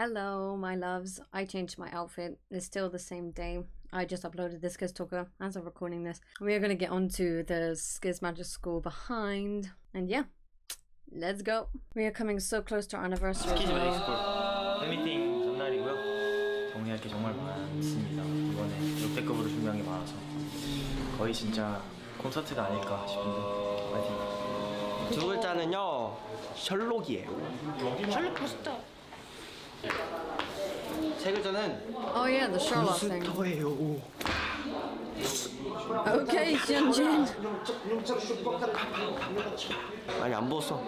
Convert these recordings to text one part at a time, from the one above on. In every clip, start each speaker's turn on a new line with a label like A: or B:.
A: Hello, my loves. I changed my outfit. It's still the same day. I just uploaded this Skiz Talker as of recording this. We are going to get onto the Skiz Magic School behind. And yeah, let's go. We are coming so close to our anniversary.
B: 스키즈
A: as well.
B: 메이스쿨 팬미팅 전날이고요. 정리할 게 정말 많습니다. 이번에 역대급으로 준비한 게 많아서 거의 진짜 콘서트가 아닐까 싶은데 파이팅.
C: 두 글자는요 셜록이에요. 셜록 포스터. 세 글자는
A: Oh yeah, the Sherlock thing.
C: 포스터예요.
A: Okay, Junjin.
C: 많이 안 부었어.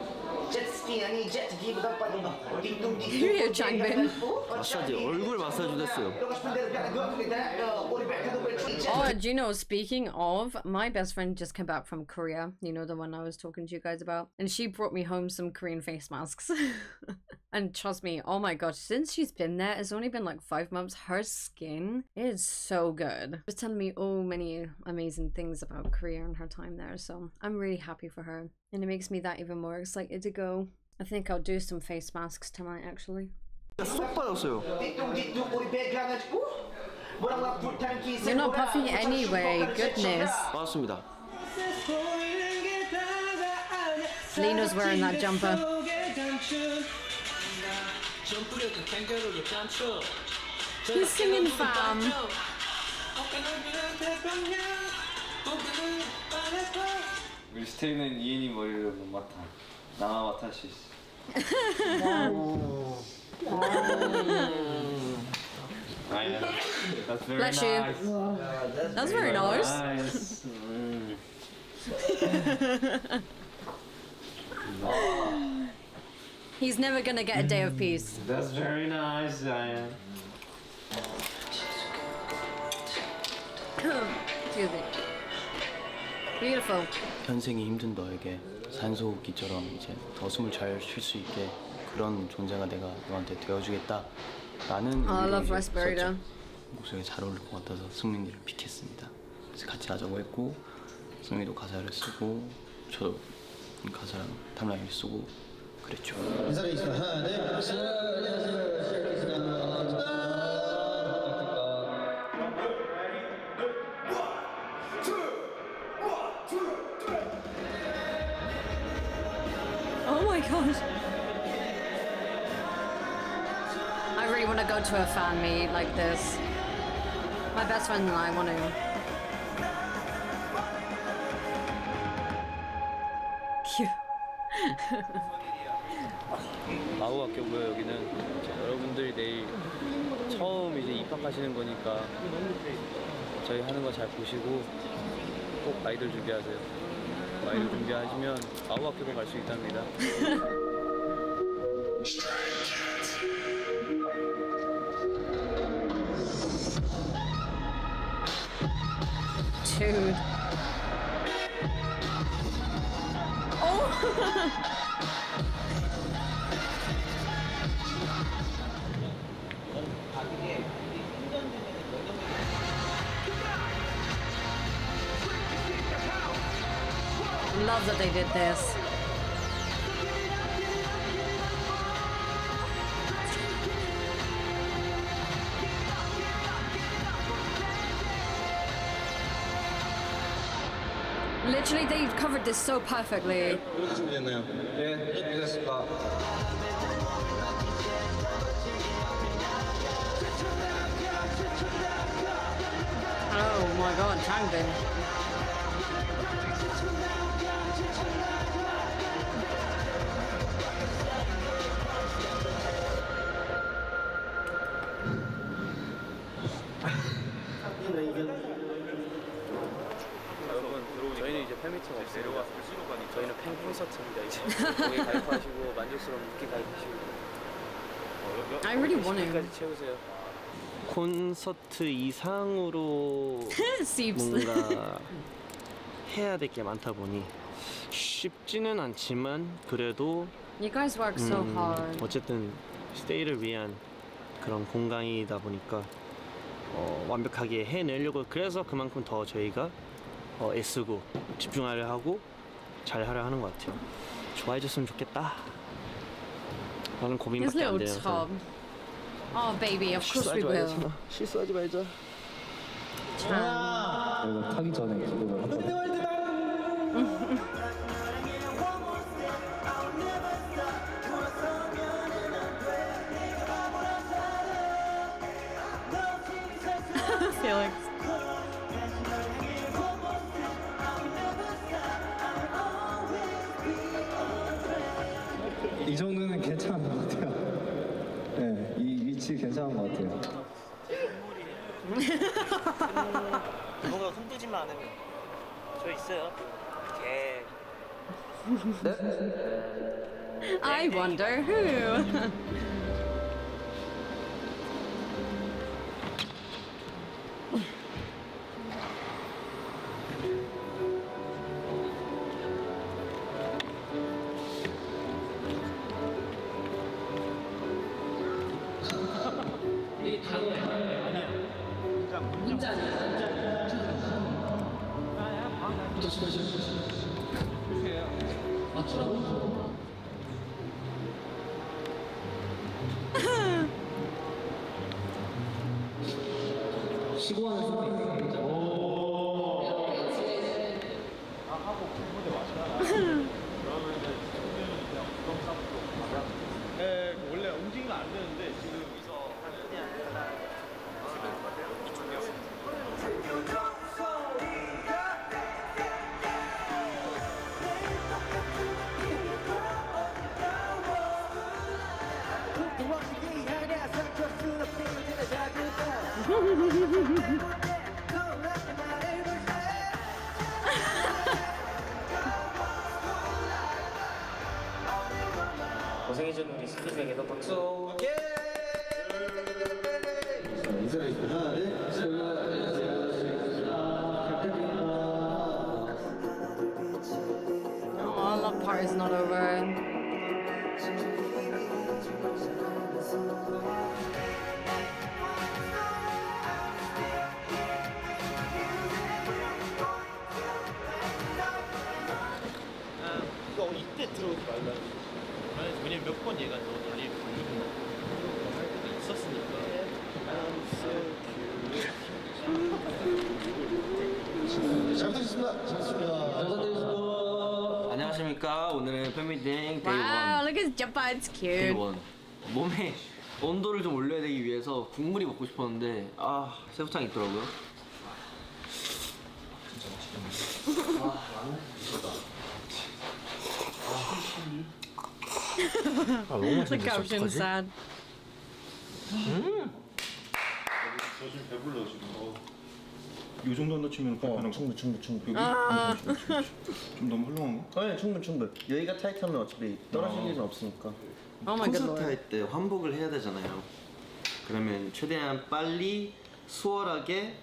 A: Here, Changbin.
C: 마사지 얼굴 마사지 됐어요.
A: Oh, do you know, speaking of, my best friend just came back from Korea. You know, the one I was talking to you guys about. And she brought me home some Korean face masks. and trust me, oh my gosh, since she's been there, it's only been like five months. Her skin is so good. She was telling me oh many amazing things about Korea and her time there. So I'm really happy for her. And it makes me that even more excited to go. I think I'll do some face masks tonight, actually.
C: 쏙 빠졌어요.
A: You're not puffy anyway, goodness.
C: 맞습니다.
A: Lino's wearing that jumper. He's singing fam.
D: 우리 스테이는 이인이 머리를 못 맡아. 나만 맡을 수 있어. 아니야. That's very
A: Bless you.
D: nice.
A: That's very nice.
D: Nice. 음.
A: He's never gonna get a day of peace.
D: That's very nice, Zion.
A: Excuse me. Beautiful.
C: 현생이 힘든 너에게 산소호흡기처럼 이제 더 숨을 잘 쉴 수 있게 그런 존재가 내가 너한테 되어주겠다. 라는
A: I love.
C: 썼죠. 목소리가 잘 어울릴 것 같아서 승민이를 픽했습니다. 그래서 같이 하자고 했고 승민이도 가사를 쓰고 저도 가사랑 탐라인을 쓰고 그랬죠.
A: Oh my god. I really want to go to a fan meet like this. My best friend and I want to. Cute.
E: 아우학교고요 여기는 여러분들이 내일 처음 이제 입학하시는 거니까 저희 하는 거 잘 보시고 꼭 아이돌 준비하세요. 아이돌 준비하시면 아우학교로 갈 수 있답니다.
A: Dude. Love that they did this. Literally, they've covered this so perfectly.
F: 이렇게 준비됐나요? 네, 준비됐습니다.
A: Oh my god, Changbin.
E: 저희는 이제 팬미팅 없어요. 저희는 팬 콘서트입니다 이제. 거기 가입하시고 만족스러운 루키 가입하시고.
A: I really want to.
E: 끝까지 채우세요.
C: 콘서트 이상으로. 뭔가 해야 될 게 많다 보니 쉽지는 않지만 그래도
A: You guys work so
C: 음,
A: hard.
C: 어쨌든 스테이를 위한 그런 공간이다 보니까 어, 완벽하게 해내려고 그래서 그만큼 더 저희가 어, 애쓰고 집중하려 하고 잘 하려 하는 것 같아요. 좋아해줬으면 좋겠다. 라는 고민밖에
A: His
C: 안
A: little
C: 돼요.
A: Oh, baby, of course we
D: 실수하지
A: will.
D: 실수하지 말자.
F: 이거 타기 전에 기도를 위치 괜찮은 것 같아요.
D: 뭔가 흔들지만 않으면 저 있어요. 개.
A: I wonder who.
D: 네, 이거 이때 들어오지 말라고. 왜냐면 몇 번 얘가 너 논리 돌리고 할 때도 있었으니까.
G: 잘 부탁드립니다. 잘부탁드리겠습니다.
C: 안녕하십니까. 오늘은 팬미팅 day
A: Wow, one. It's
C: day
A: cute.
C: one. 몸에 온도를 좀 올려야 되기 위해서 국물이 먹고 싶었는데 아 새우탕 있더라고요. 아 너무
A: The
C: 맛있는데
A: caption's sad.
B: 저 지금 배불러 지금. 어. 요 정도 넣치면 불편한 거.
D: 충분 충분 충분.
B: 여기? 좀 너무 헐렁한 거?
D: 아니 충분 충분. 여기가 타이트하면 어차피 떨어질 일은 없으니까.
A: Oh good
C: 콘서트. 할 때 환복을 해야 되잖아요. 그러면 최대한 빨리 수월하게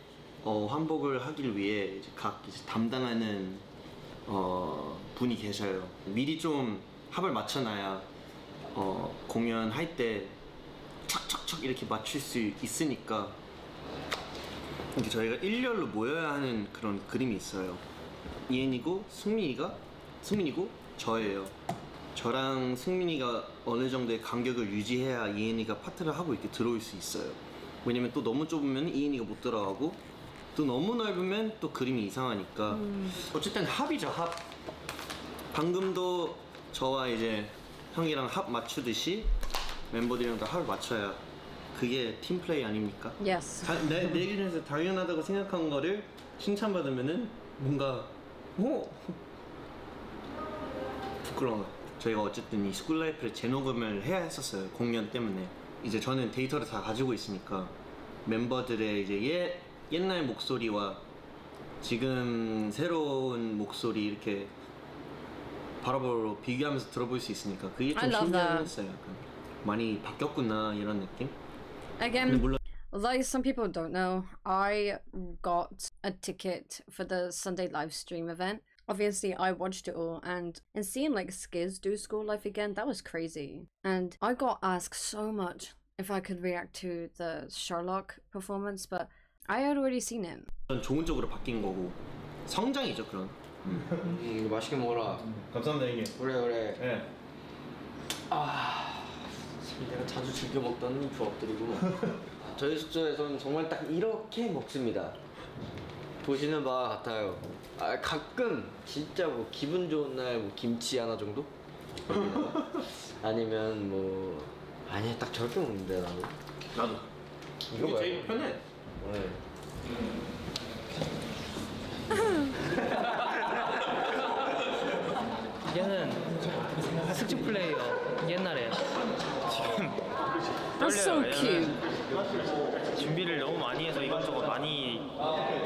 C: 어, 환복을 하길 위해 이제 각 이제 담당하는 어, 분이 계셔요. 미리 좀 합을 맞춰놔야 어, 공연할 때 척척척 이렇게 맞출 수 있으니까 이렇게 저희가 일렬로 모여야 하는 그런 그림이 있어요. 이엔이고 승민이가 승민이고 저예요. 저랑 승민이가 어느 정도의 간격을 유지해야 이엔이가 파트를 하고 이렇게 들어올 수 있어요. 왜냐면 또 너무 좁으면 이엔이가 못 들어가고 또 너무 넓으면 또 그림이 이상하니까 어쨌든 합이죠 합. 방금도 저와 이제 형이랑 합 맞추듯이 멤버들이랑도 합을 맞춰야 그게 팀 플레이 아닙니까?
A: Yes.
C: 다, 내, 내 기준에서 당연하다고 생각한 거를 칭찬받으면은 뭔가 어? 부끄러운 거 저희가 어쨌든 이 school life를 재녹음을 해야 했었어요 공연 때문에 이제 저는 데이터를 다 가지고 있으니까 멤버들의 이제 옛, 옛날 목소리와 지금 새로운 목소리 이렇게 바로바로 비교하면서 들어볼 수 있으니까 그게 좀
A: love
C: 신기하긴
A: that.
C: 했어요 약간 많이 바뀌었구나 이런 느낌
A: Again,
C: 물론
A: like some people don't know, I got a ticket for the Sunday live stream event. Obviously, I watched it all, and and seeing like Skiz do school life again, that was crazy. And I got asked so much if I could react to the Sherlock performance, but I had already seen it.
C: 좋은 쪽으로 바뀐 거고 성장이죠 그런
F: 음, 이거 맛있게 먹어라.
D: 감사합니다 형님.
F: 그래 그래.
D: 예.
G: 내가 자주 즐겨 먹던 조합들이고 저희 숙소에서는 정말 딱 이렇게 먹습니다. 보시는 바와 같아요. 아, 가끔 진짜 뭐 기분 좋은 날 뭐 김치 하나 정도? 아니면 뭐 아니 딱 저렇게 먹는데 나도
C: 나도.
G: 이거
C: 이게
G: 봐요.
C: 제일 편해.
G: 네.
H: 얘는 스틱 플레이어 옛날에
D: That's so cute.
B: 준비를 너무 많이 해서 이것저것 많이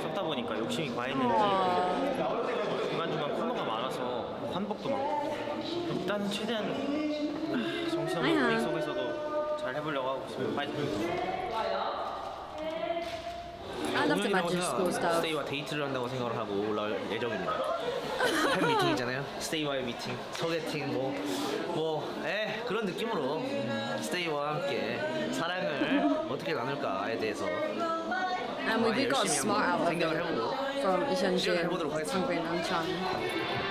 B: 썼다 보니까 욕심이 과했는지. 중간중간 코너가 많아서 환복도 많고 일단 최대한 아, 정신없는. 분위기 속에서도 잘 해보려고 하고 있습니다 파이팅
D: The magic school stuff.
A: 스테이와 데이트를 한다고 생각을 하고 올라올 예정입니다. 팬 미팅이잖아요. 스테이와의 미팅, 소개팅 뭐, 뭐, 에 그런 느낌으로 음, 스테이와 함께 사랑을 어떻게 나눌까에 대해서
D: And we, we got smart
A: 생각을 해보고
D: from Hyunjin, and Chan.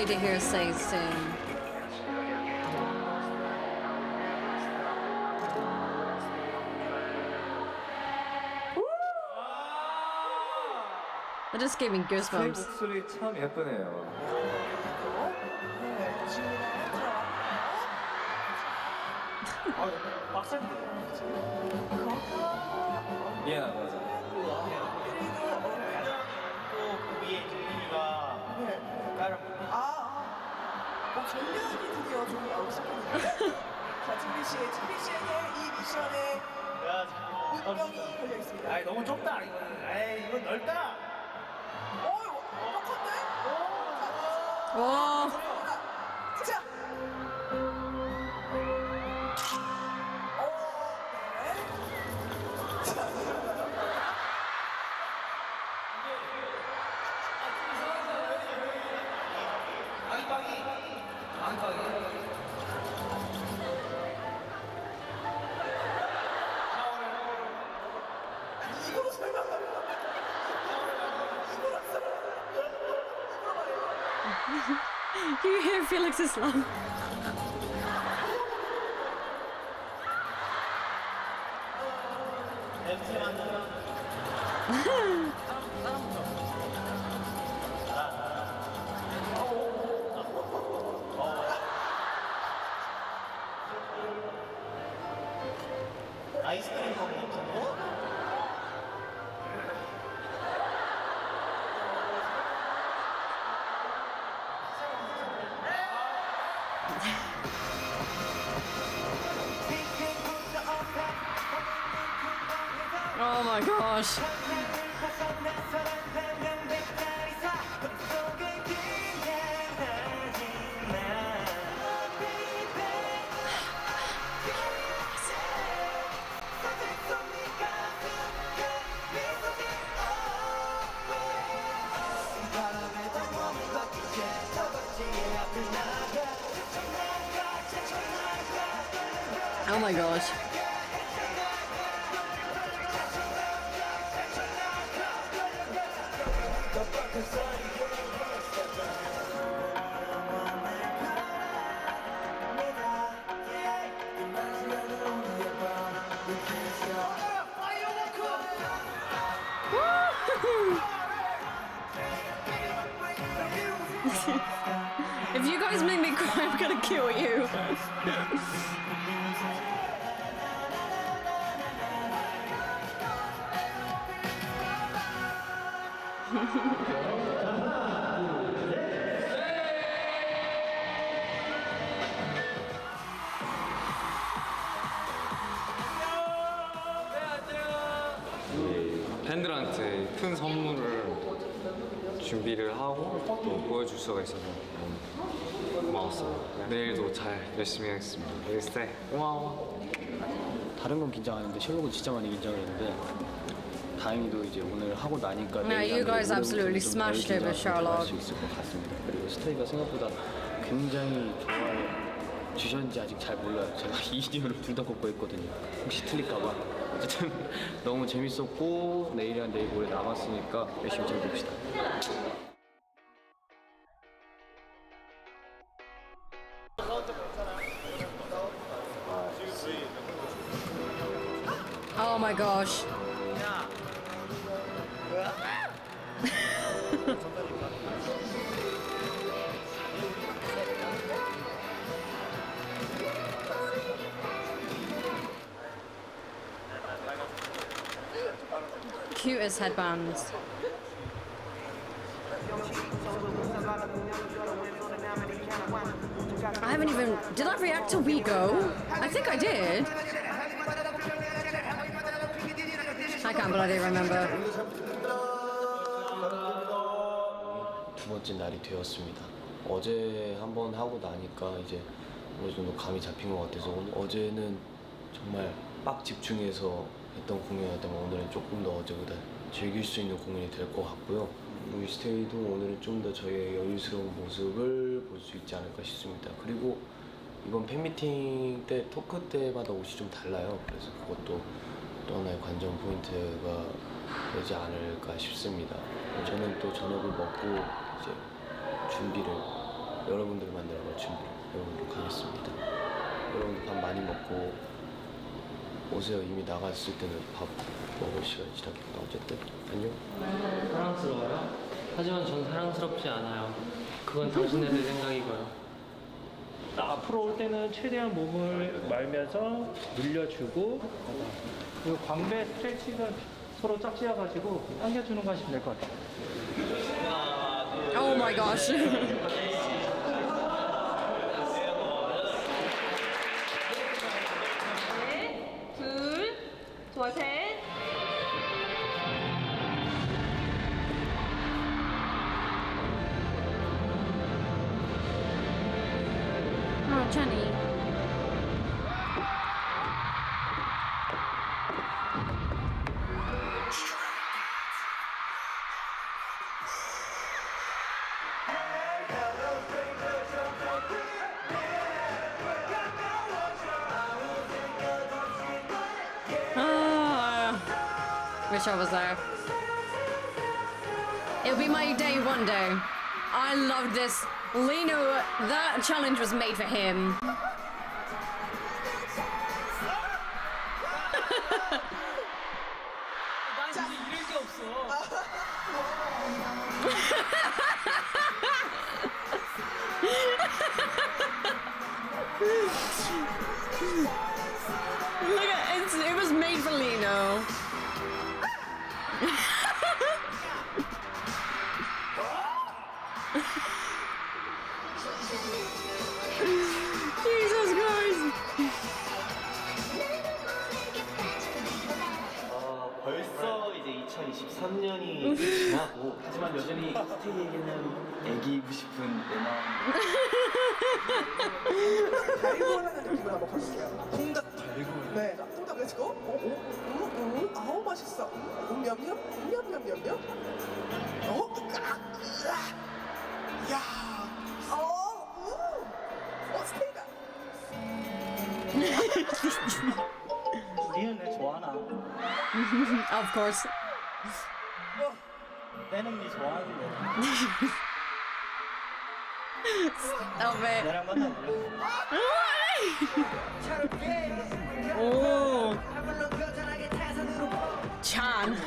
D: Oh, that's lovely to hear say soon. That just gave me goosebumps.
F: 목소리 참 예쁘네요. 이
I: 정면이 드디어 좀 나오고 싶거든요. 자, 준비 씨의 준비 씨에게 이 미션에 운명이 걸려 있습니다.
B: 아이 너무 좁다 이거는 에이 이건 넓다
I: 어, 완벽한데?
D: Oh,
I: 자,
D: Felix's
B: love.
D: Oh my gosh.
F: 준비를 하고 또 보여줄 수가 있어서 너무 고마웠어요. 내일도 잘 열심히 하겠습니다. 릴스테 고마워.
J: 다른 건 긴장하는데 셜록은 진짜 많이 긴장을 했는데 다행히도 이제 오늘 하고 나니까
A: No, you guys absolutely smashed over Sherlock.
J: 수 있을 것 같습니다. 그리고 스테이가 생각보다 굉장히 좋아해 주셨는지 아직 잘 몰라요. 제가 2인연을 둘다 걷고 있거든요. 혹시 틀릴까봐. 어쨌든 너무 재밌었고 내일이랑 내일 모레 남았으니까 열심히 잘 봅시다.
A: Oh my. Cutest headbands. I haven't even. Did I react to We Go? I think I did. I can't bloody remember.
K: 두 번째 날이 되었습니다. 어제 한 번 하고 나니까 이제 어느 정도 감이 잡힌 것 같아서 오늘- 어제는 정말 빡 집중해서 했던 공연이었다면 오늘은 조금 더 어제보다 즐길 수 있는 공연이 될 것 같고요. 우리 스테이도 오늘은 좀 더 저희의 여유스러운 모습을 볼 수 있지 않을까 싶습니다. 그리고 이번 팬미팅 때 토크 때마다 옷이 좀 달라요. 그래서 그것도 또 하나의 관전 포인트가 되지 않을까 싶습니다. 저는 또 저녁을 먹고 이제 준비를 여러분들을 만나러 준비를 해보도록 하겠습니다. 여러분들 밥 많이 먹고 오세요. 이미 나갔을 때는 밥 먹을 시간이 지났겠다. 어쨌든 안녕.
H: 사랑스러워요? 하지만 전 사랑스럽지 않아요. 그건 당신네들 생각이고요.
L: 앞으로 올 때는 최대한 몸을 말면서 늘려주고 그리고 광배 스트레칭은 서로 짝지어가지고 당겨주는 거 하시면 될 것 같아요.
A: Oh my gosh. wish I was there. It'll be my day one day. I love this. Lino, that challenge was made for him.
I: 달고 하는 느낌으로 한번 볼게요. 홍닭 달고. 네, 자, 홍닭 let's go. 오, 오, 오, 오, 아우 맛있어. 음, 냠냠, 음, 냠냠, 냠냠. 어, 으악. 야, 어, 음, 어, 스테이다.
L: 니는 내 좋아하나?
A: of course.
L: 내는 니 좋아하는데
A: Stop it. oh. Chan.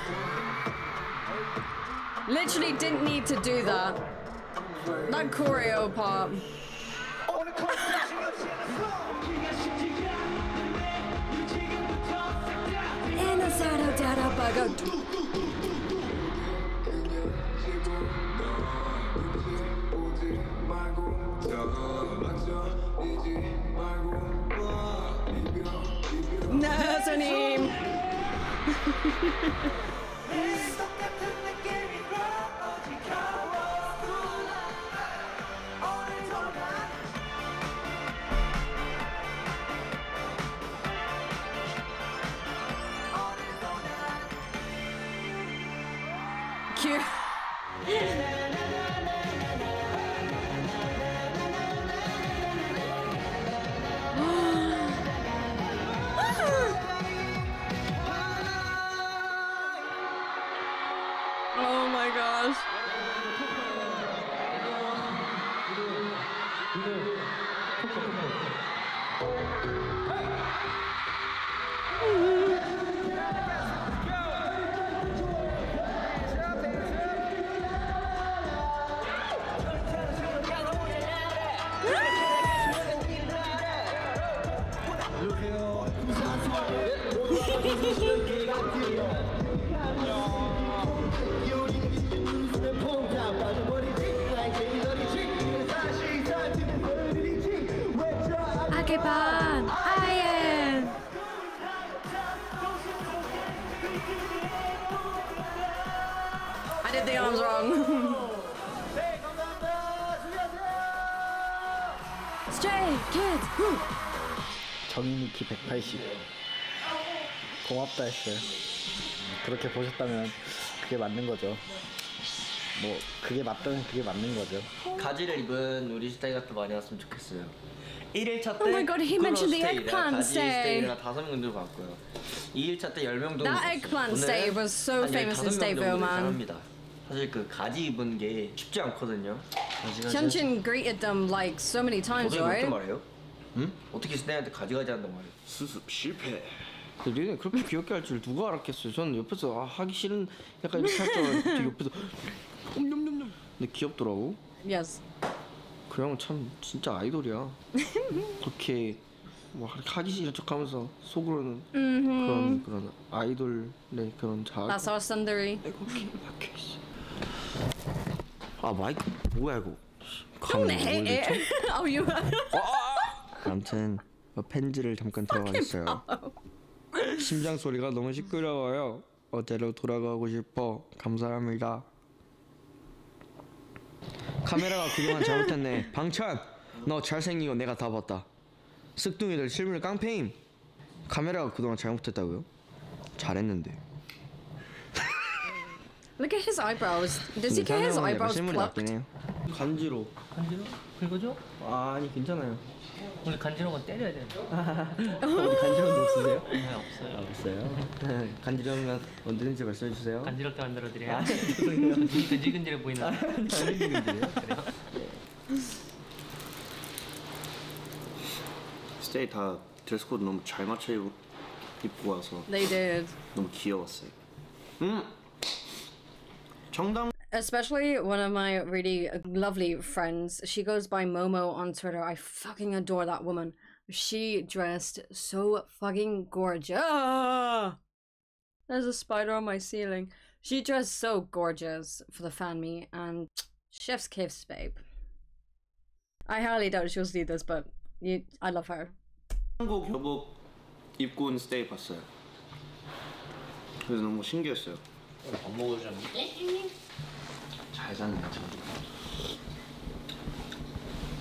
A: Literally didn't need to do that. That choreo part. Innocent, 따라박아 반 아예 I did the arms wrong. Stray kids. woo.
L: 정인이 키 180. 고맙다 했어요. 그렇게 보셨다면 그게 맞는 거죠. 뭐 그게 맞다면 그게 맞는 거죠.
G: 가지를 입은 우리 스테이가 또 많이 왔으면 좋겠어요. 1일차 때
A: Oh my god, he mentioned the
G: 내가
A: eggplant stay.
G: 스테이가 다섯 명 정도 봤고요. 2일차 때 10명 정도
A: That eggplant stay was so
G: 한
A: famous in
G: 15명
A: Stayville,
G: 정도
A: man.
G: 사실 그 가지 입은 게 쉽지 않거든요. 가지가
A: Hyunchin greeted them like so many times,
G: 어떻게
A: right?
G: 말해요? 응? 어떻게 스테이한테 가지가지 한단 말이에요?
C: 수습 실패. 너네 그렇게 귀엽게 할 줄 누가 알았겠어요? 저는 옆에서 아, 하기 싫은 약간 이렇게 할줄 알았는데 옆에서 옴뇸뇸뇸. 근데 귀엽더라고.
A: Yes.
C: 그형참 진짜 아이돌이야. 그렇게 뭐 하기 싫은 척하면서 속으로는. 그런 그런 아이돌의 그런 자아.
A: That's our Sundari.
C: 아 마이크 뭐야 이거?
A: Hate it. oh, you.
C: 아무튼 어, 펜지를 잠깐 들어가겠어요. 심장 소리가 너무 시끄러워요. 어제로 돌아가고 싶어. 감사합니다. 카메라가 그동안 잘못했네. 방찬, 너 잘생긴 거 내가 다 봤다. 쓱둥이들 실물 깡패임. 카메라가 그동안 잘못했다고요? 잘했는데.
A: Look at his eyebrows. Does he get his eyebrows plucked?
C: 간지로.
H: 간지러? 긁어줘?
C: 아, 아니 괜찮아요.
H: 원래 간지러면 때려야 돼.
C: 어디 간지러운 데 없으세요?
H: 네, 없어요.
C: 없어요. 간지러우면 언제든지 말씀해 주세요.
H: 간지럽게 만들어 드려요.
C: 아, 죄송해요.
H: 눈이 근질근질해 보이는.
C: 아, 근질근질해요?
H: 그래요?
C: 스테이 다 dress code 너무 잘 맞춰 입- 입고 와서
A: They did.
C: 너무 귀여웠어요. 음. 정당
A: Especially one of my really lovely friends. She goes by Momo on Twitter. I fucking adore that woman. She dressed so fucking gorgeous. Ah! There's a spider on my ceiling. She dressed so gorgeous for the fan meet and chef's kiss, babe. I highly doubt she'll see this, but you, I love her.
C: 한국 교복 입고 온 스테이 봤어요. 그래서 너무 신기했어요.
M: 밥 먹으셨는데?
C: 잘 잤네 참.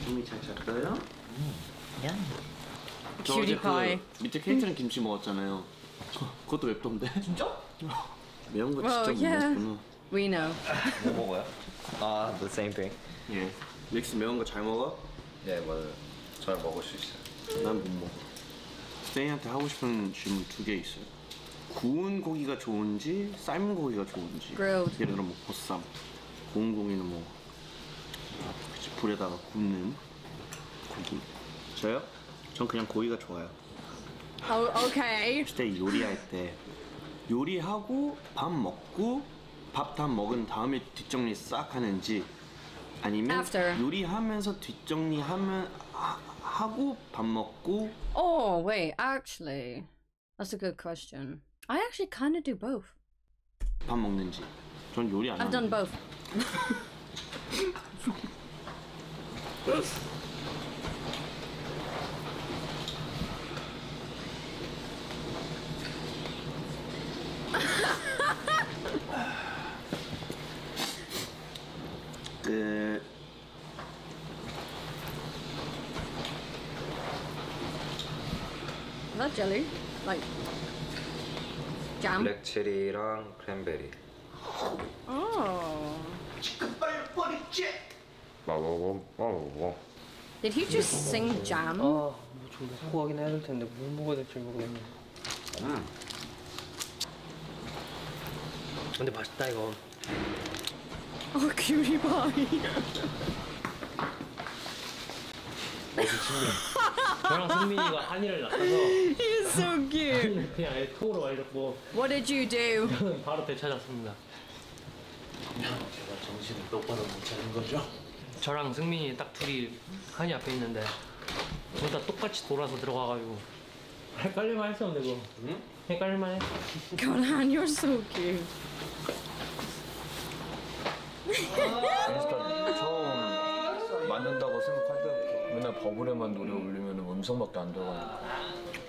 C: 좀이 잘 잤어요?
M: 야.
C: 저 어제
A: 큐티 파이.
C: 그 밑에 케이트랑 김치 먹었잖아요. 그것도 맵던데. 진짜? 매운 거 진짜
A: Well,
C: 못
A: yeah.
C: 먹었구나.
A: We know.
G: 뭐 먹어요? 아, the same thing.
C: 예. 믹스 매운 거 잘 먹어?
G: 네, 맞아요. 잘 먹을 수 있어요.
C: 난 못 먹어. 스테이한테 하고 싶은 질문 두 개 있어요. 구운 고기가 좋은지 삶은 고기가 좋은지.
A: Grilled.
C: 예를 들어 뭐 보쌈, 고기는 뭐 그치, 불에다가 굽는 고기. 저요? 전 그냥 고기가 좋아요.
A: Oh, okay.
C: 스테이 요리할 때 요리하고 밥 먹고 밥 다 먹은 다음에 뒷정리 싹 하는지 아니면
A: After.
C: 요리하면서 뒷정리하면 하, 하고 밥 먹고
A: Oh, wait, actually, that's a good question. I actually kind of do both.
C: 밥 먹는지. 전 요리 안
A: I've done
C: 하는데.
A: both.
C: 끝.
A: Is that jelly? Like jam?
D: 블랙체리랑 크랜베리.
A: Oh. Did he just sing jam?
E: 아, 뭐좀 먹고 가긴 해야 될 텐데 뭘 먹어야 될지 모르겠네.
C: 음.
E: 근데 맛있다 이거.
A: Oh, cutie pie.
E: 저랑 승민이가 한이를 낳아서
A: He's so cute.
E: 그냥 아예 톡으로 말렸고
A: What did you do?
E: 바로 되찾았습니다.
K: 제가 정신을 똑바로 못 차린 거죠?
E: 저랑 승민이 딱 둘이 한이 앞에 있는데 둘 다 똑같이 돌아서 들어가가지고 헷갈릴만 했었는데 그거 응? 헷갈릴만 해
A: God, Han, you're so cute.
N: 인스타 처음 만든다고 생각할 때부터 맨날 버블에만 노래 올리면 음성밖에 안 들어가니까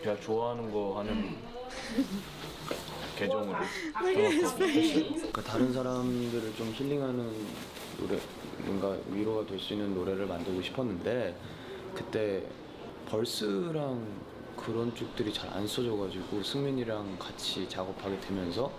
N: 제가 좋아하는 거 하는 계정으로
K: 그러니까 다른 사람들을 좀 힐링하는 노래, 뭔가 위로가 될 수 있는 노래를 만들고 싶었는데 그때 벌스랑 그런 쪽들이 잘 안 써져가지고 승민이랑 같이 작업하게 되면서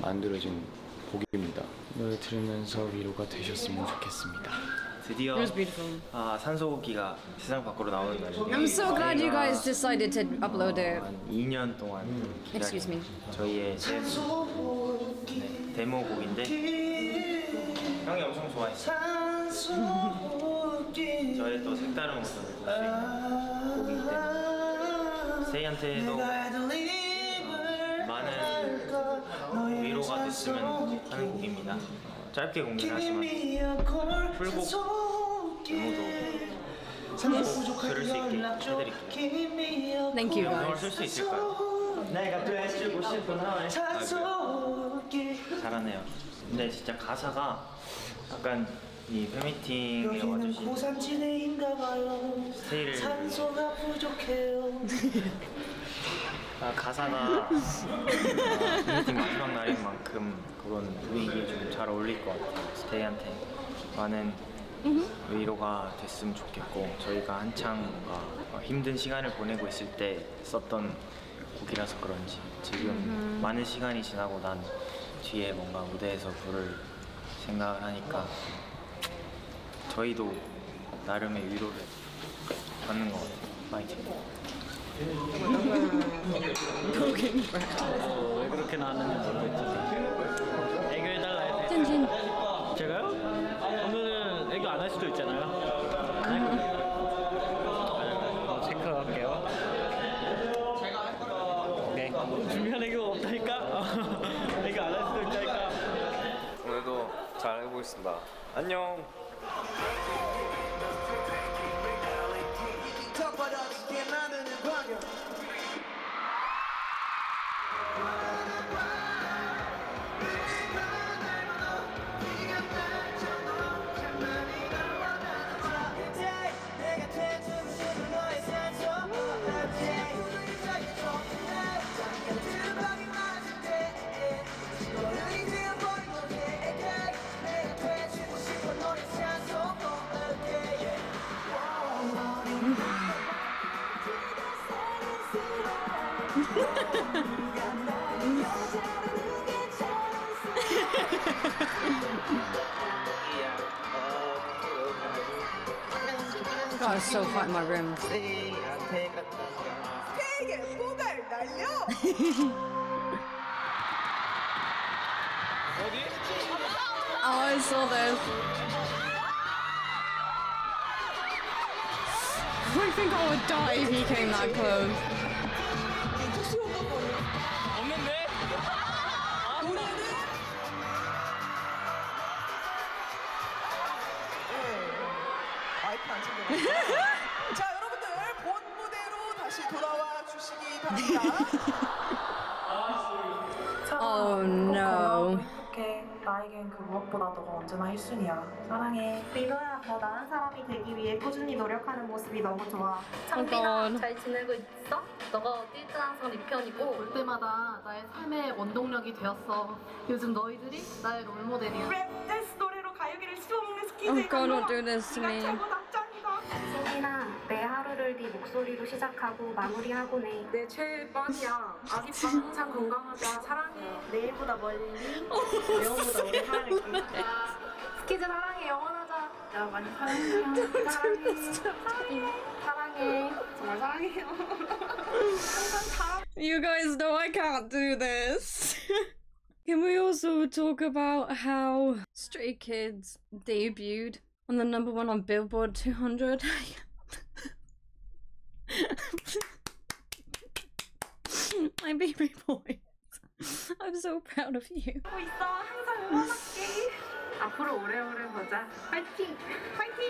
K: 만들어진 곡입니다. 노래 들으면서 위로가 되셨으면 좋겠습니다.
B: 드디어
A: It was beautiful.
B: 아, 산소호흡기가 세상 밖으로 나오는 날인데
A: I'm so glad you guys decided to upload it.
B: 한 2년 동안 기다린
A: Excuse me.
B: 저희의 새 네, 데모곡인데 형이 엄청 좋아했어요. 저의 또 색다른 모습을 볼 수 있는 곡이기 때문에 세이한테도 많은 위로가 됐으면 하는 곡입니다. 짧게 공개를 하지만 풀곡 데모도 꼭 들을 수 있게 해드릴게요.
A: Thank you,
B: 영상을
A: guys.
B: 쓸수 있을까요? 내가 되주고 싶은 너의 잘하네요. 근데 진짜 가사가 약간 이 팬미팅에 와주신 스테이를 아, 가사가 아, 팬미팅 마지막 날인 만큼 그런 분위기에 좀 잘 어울릴 것 같아요. 스테이한테 많은 위로가 됐으면 좋겠고 저희가 한창 뭔가 어, 힘든 시간을 보내고 있을 때 썼던 곡이라서 그런지 지금
A: 음.
B: 많은 시간이 지나고 난 뒤에 뭔가 무대에서 부를 생각을 하니까 저희도 나름의 위로를 받는 것 같아요. 파이팅.
L: 왜 그렇게 나왔는지 모르겠지. 애교 해달라 해도
A: 찐찐.
L: 제가요? 오늘은 애교 안 할 수도 있잖아요. 네. 체크할게요. 네. 준비한 애교 없다니까? 애교 안 할 수도 있다니까?
D: 오늘도 잘 해보겠습니다. 안녕.
A: God, it's so hot in my room. oh, I saw this. I think I would die if he came that close.
O: 무엇보다 너가 언제나 1순위야. 사랑해.
P: 리노야, 더 나은 사람이 되기 위해 꾸준히 노력하는 모습이 너무 좋아.
A: 창빈아,
P: 잘 지내고 있어? 너가 어딜 때 항상 네 편이고
Q: 볼 때마다 나의 삶의 원동력이 되었어. 요즘 너희들이 나의 롤모델이야.
O: 랩 댄스 노래로 가요계를 씹어먹는 스키즈.
A: Oh god, don't do this to me.
P: 승민아, 내 하루를 네 목소리로 시작하고 마무리하곤 해.
O: 내 최애 빵이야. 아기빵 항상 건강하자. 사랑해.
P: 내일보다 멀리, 내일보다 오래 살아갈게. 스키즈 사랑해, 영원하자. 야, 많이 사랑해요. 사랑해. 사랑해. 사랑해. 정말 사랑해요. 항상 사랑.
A: You guys know I can't do this. Can we also talk about how Stray Kids debuted on the number one on Billboard 200? My baby boys. I'm so proud of you.
O: 하고 있어. 항상 응원할게. 앞으로 오래오래 보자. 파이팅! 파이팅!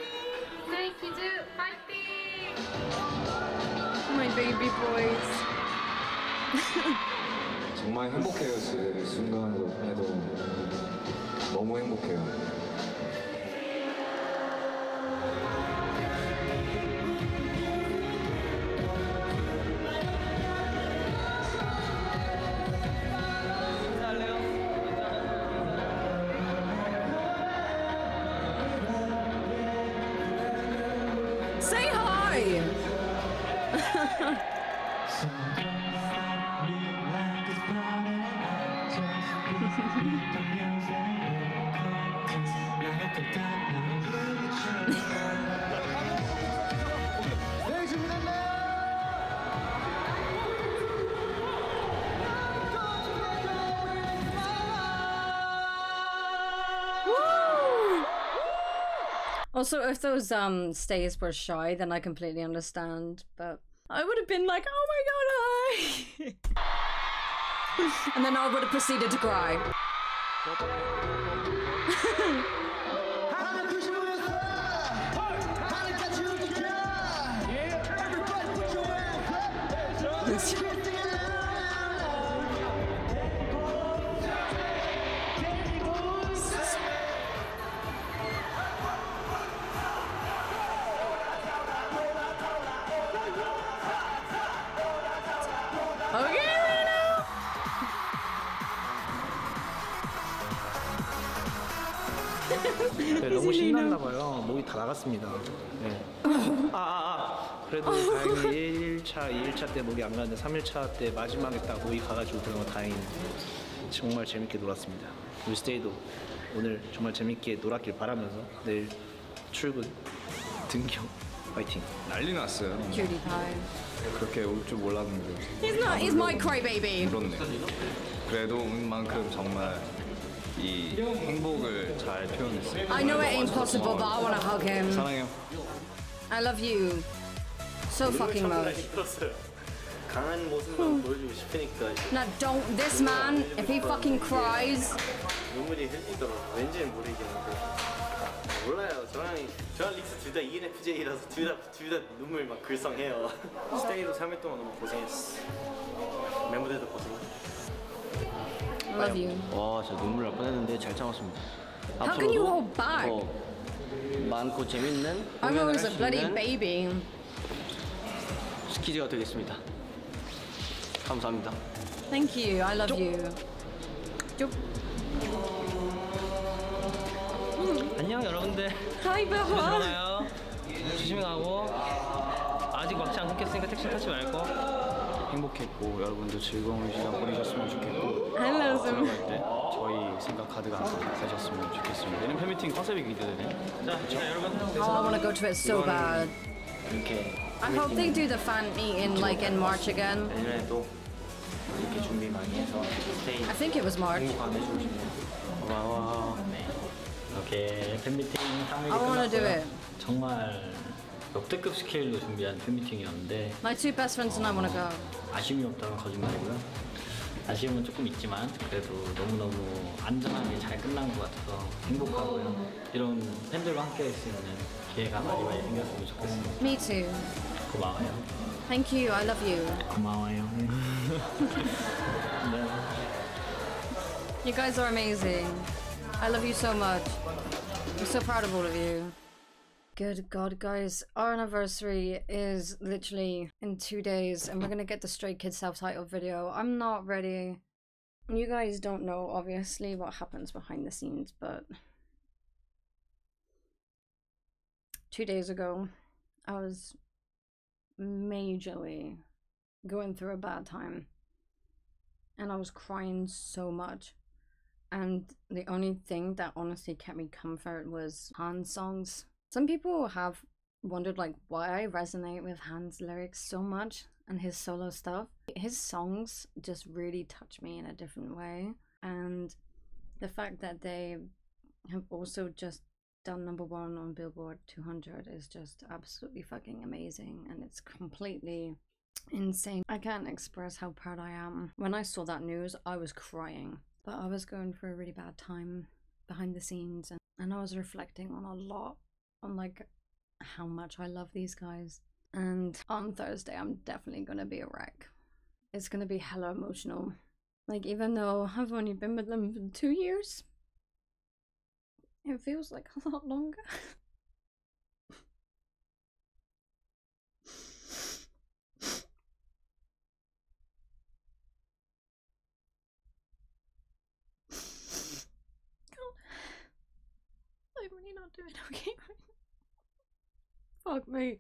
P: 스트레이키즈 파이팅!
A: My baby boys.
D: 정말 행복해요 지금 이 순간도 해도 너무 행복해요.
A: Also, if those um stays were shy, then I completely understand. But I would have been like, "Oh my god, hi!" and then I would have proceeded to cry.
C: 다 나갔습니다. 네. 아, 아, 아. 그래도 다행히 1차, 2일차 때 목이 안 가는데 3일차 때 마지막에 딱 목이 가가지고 그런 거 다행이네요. 정말 재밌게 놀았습니다. 우리 스테이도 오늘 정말 재밌게 놀았길 바라면서 내일 출근, 등교, 파이팅.
D: 난리 났어요.
A: Pie.
D: 그렇게 올 줄 몰랐는데.
A: He's not. He's my crybaby.
D: 그렇네. 그래도 오늘만큼 정말 이 행복을 잘 표현했어요.
A: I know it ain't possible, but I want to hug him.
D: 사랑해요.
A: I love you so fucking much.
C: 싶었어요. 강한 모습만 보여주고 싶으니까
A: Now, don't. This man, if he fucking cries,
C: 눈물이 흘리더라고. 왠지는 모르겠는데. 몰라요. 저랑 저랑 릭스 둘 다 E ENFJ라서 둘 다 둘 다 눈물 막 글썽해요. 스테이도 3일 동안 너무 고생했어. 멤버들도 고생.
A: I love you.
G: 와, 저 눈물 날 뻔했는데 잘 참았습니다.
A: How can you hold back?
G: 더 많고 재밌는
A: I'm
G: 공연을
A: always a
G: 할수
A: bloody
G: 있는
A: baby.
G: 스키즈가 되겠습니다. 감사합니다.
A: Thank you. I love you. 쭉.
H: 안녕 여러분들.
A: Hi, Bella.
H: 들어가요. 조심히 가고. 아직 막차 안 끊겼으니까 택시 타지 말고.
B: 행복했고 여러분도 즐거운 시간 보내셨으면 좋겠고. 들어갈 때 저희 생각 가득 안고 가셨으면 좋겠습니다. 내년 팬미팅 컨셉이 기대되네.
H: 자, 자 여러분.
A: Oh, I want to go to it so bad.
B: 이렇게
A: I hope they do the fan meet in like in March again.
B: 내년에도 이렇게 준비 많이 해서 스테이
A: I think it was March.
B: 행복한 해주고 싶네요. 고마워. 네.
R: 이렇게 팬미팅 3일이
A: I wanna do
R: 끝났고요.
A: it.
R: 정말 역대급 스케일로 준비한 팬미팅이었는데
A: My two best friends and I want to go.
R: 아쉬움이 없다면 거짓말이고요. 아쉬움은 조금 있지만 그래도 너무너무 안전하게 잘 끝난 것 같아서 행복하고요. 이런 팬들과 함께 할 수 있는 기회가 많이 많이 생겼으면 좋겠습니다.
A: Me too.
R: 고마워요.
A: Thank you. I love you.
R: 고마워요. 네.
A: You guys are amazing. I love you so much. I'm so proud of all of you. Good God, guys. Our anniversary is literally in two days, and we're gonna get the Stray Kids self titled video. I'm not ready. You guys don't know, obviously, what happens behind the scenes, but. Two days ago, I was majorly going through a bad time. And I was crying so much. And the only thing that honestly kept me comfort was Han songs. Some people have wondered like why I resonate with Hans lyrics so much and his solo stuff. His songs just really touch me in a different way. And the fact that they have also just done number one on Billboard 200 is just absolutely fucking amazing. And it's completely insane. I can't express how proud I am. When I saw that news, I was crying. But I was going through a really bad time behind the scenes and, and I was reflecting on a lot on like how much I love these guys. And on Thursday I'm definitely gonna be a wreck. It's gonna be hella emotional. Like even though I've only been with them for two years, it feels like a lot longer. I'm really not doing okay. Fuck me.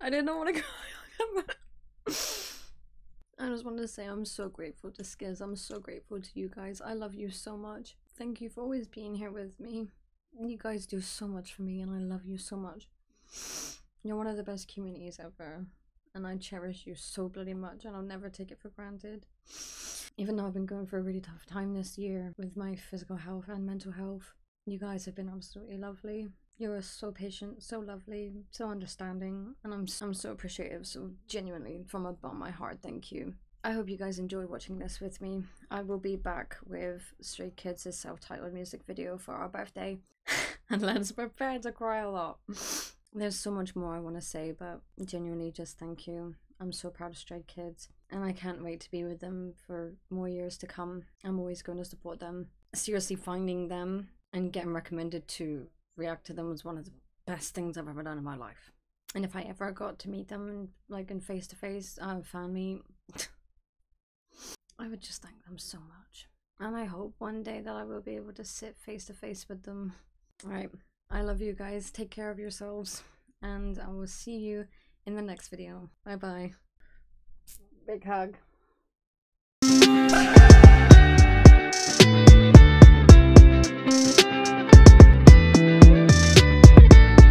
A: I didn't want to go. I just wanted to say I'm so grateful to Skiz. I'm so grateful to you guys. I love you so much. Thank you for always being here with me. You guys do so much for me and I love you so much. You're one of the best communities ever. And I cherish you so bloody much and I'll never take it for granted. Even though I've been going for a really tough time this year with my physical health and mental health, you guys have been absolutely lovely. You are so patient, so lovely, so understanding, and I'm I'm so appreciative. So genuinely, from the bottom of my heart, thank you. I hope you guys enjoy watching this with me. I will be back with Stray Kids' self-titled music video for our birthday, and let's prepare to cry a lot. There's so much more I want to say, but genuinely, just thank you. I'm so proud of Stray Kids, and I can't wait to be with them for more years to come. I'm always going to support them. Seriously, finding them and getting recommended to react to them was one of the best things I've ever done in my life. And if I ever got to meet them, like in face to face, uh, fan me, I would just thank them so much. And I hope one day that I will be able to sit face to face with them. Alright, I love you guys. Take care of yourselves. And I will see you in the next video. Bye bye. Big hug.